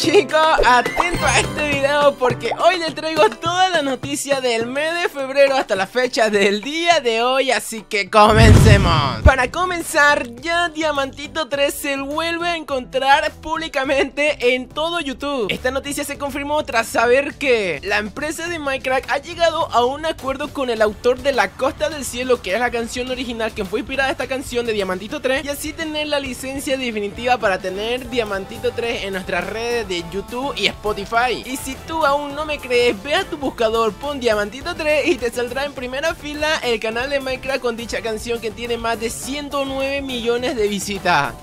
Chicos, atento a este video porque hoy les traigo toda la noticia del mes de febrero hasta la fecha del día de hoy, así que comencemos. Para comenzar, ya Diamantito 3 se vuelve a encontrar públicamente en todo YouTube. Esta noticia se confirmó tras saber que la empresa de Minecraft ha llegado a un acuerdo con el autor de La Costa del Cielo, que es la canción original que fue inspirada esta canción de Diamantito 3, y así tener la licencia definitiva para tener Diamantito 3 en nuestras redes de YouTube y Spotify. Y si tú aún no me crees, ve a tu buscador, pon Diamantito 3 y te saldrá en primera fila el canal de Minecraft con dicha canción que tiene más de 109 millones de visitas.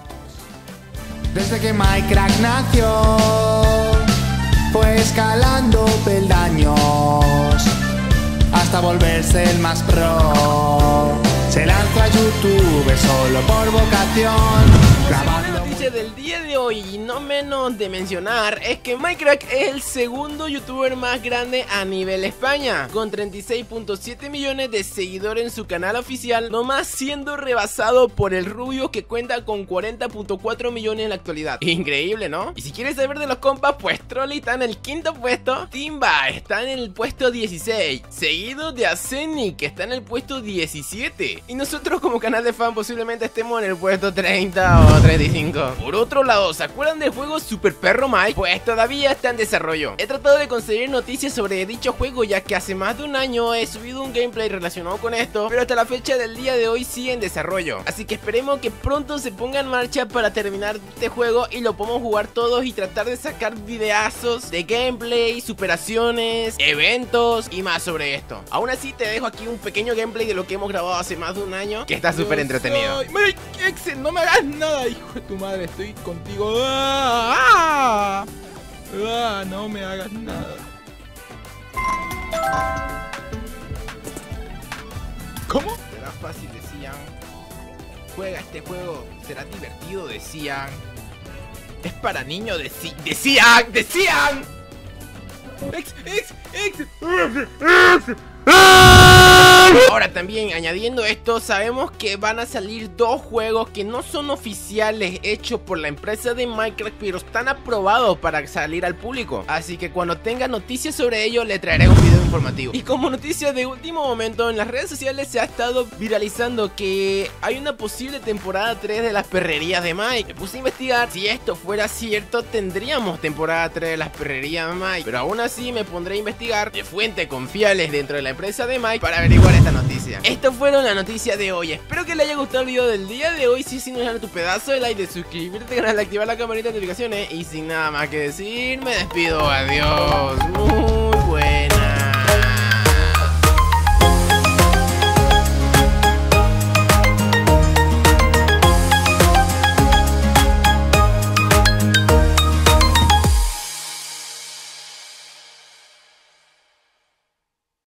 Desde que Minecraft nació, fue escalando peldaños hasta volverse el más pro. Se lanzó a YouTube solo por vocación. Noticia del día de hoy, y no menos de mencionar, es que Minecraft es el segundo youtuber más grande a nivel España, con 36.7 millones de seguidores en su canal oficial, nomás siendo rebasado por el Rubio que cuenta con 40.4 millones en la actualidad. Increíble, ¿no? Y si quieres saber de los compas, pues Trolly está en el quinto puesto, Timba está en el puesto 16, seguido de Aseni que está en el puesto 17, y nosotros como canal de fan posiblemente estemos en el puesto 30 o 35. Por otro lado, ¿se acuerdan del juego Super Perro Mike? Pues todavía está en desarrollo. He tratado de conseguir noticias sobre dicho juego ya que hace más de un año he subido un gameplay relacionado con esto, pero hasta la fecha del día de hoy sigue en desarrollo. Así que esperemos que pronto se ponga en marcha para terminar este juego y lo podamos jugar todos y tratar de sacar videazos de gameplay, superaciones, eventos y más sobre esto. Aún así te dejo aquí un pequeño gameplay de lo que hemos grabado hace más de un año que está súper entretenido. Mike Excel, no me hagas nada, hijo de tu madre, estoy contigo. ¡Ah! ¡Ah! No me hagas nada. ¿Cómo? Será fácil, decían. Juega este juego, será divertido, decían. Es para niños, deci decían, decían. Ex, ex, ex. Ahora también añadiendo esto sabemos que van a salir dos juegos que no son oficiales hechos por la empresa de Minecraft pero están aprobados para salir al público. Así que cuando tenga noticias sobre ello le traeré un video informativo. Y como noticia de último momento en las redes sociales se ha estado viralizando que hay una posible temporada 3 de las perrerías de Mike. Me puse a investigar si esto fuera cierto tendríamos temporada 3 de las perrerías de Mike. Pero aún así me pondré a investigar de fuentes confiables dentro de la empresa de Mike para averiguar esta noticia. Esto fueron las noticias de hoy. Espero que les haya gustado el video del día de hoy. Si sí, no dejar tu pedazo de like, de suscribirte al canal, activar la campanita de notificaciones. Y sin nada más que decir, me despido. Adiós.